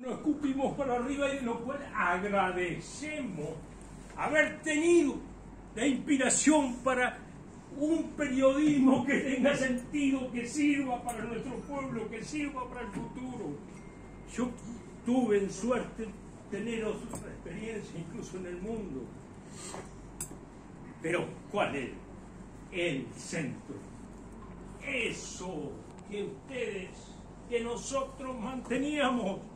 Nos escupimos para arriba y de lo cual agradecemos haber tenido la inspiración para un periodismo que tenga sentido, que sirva para nuestro pueblo, que sirva para el futuro. Yo tuve en suerte tener otra experiencia incluso en el mundo. Pero, ¿cuál es? El centro. Eso que ustedes, que nosotros manteníamos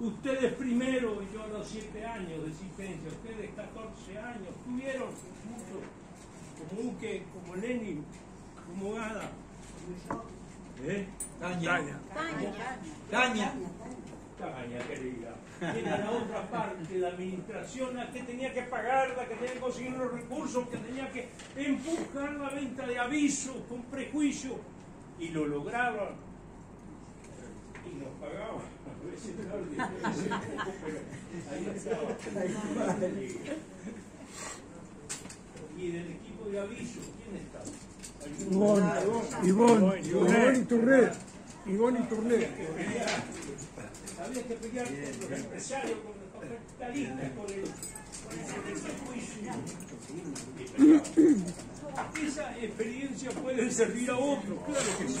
Ustedes primero, yo a los siete años de existencia, ustedes 14 años, tuvieron mucho, como Uque, como Lenin, como Gada. ¿Eh? Caña. Caña. Caña. Caña, querida. Era la otra parte, la administración, la que tenía que pagar, la que tenía que conseguir los recursos, que tenía que empujar la venta de avisos con prejuicio. Y lo lograban. Y nos pagaban. A veces Y del equipo de avisos, ¿quién estaba? Ivonne, Ivonne, Ivonne Iturnet, Ivonne Iturnet. Había que pelear con los empresarios, con los capitalistas, con el, con el prejuicio. Esa experiencia puede servir a otros, claro que sí.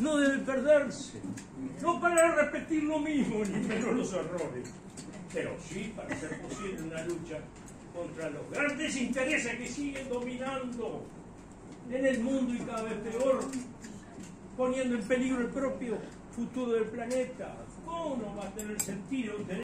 No debe perderse. No para repetir lo mismo, ni menos los errores. Pero sí para hacer posible una lucha contra los grandes intereses que siguen dominando en el mundo y cada vez peor, poniendo en peligro el propio futuro del planeta. ¿Cómo no va a tener sentido tener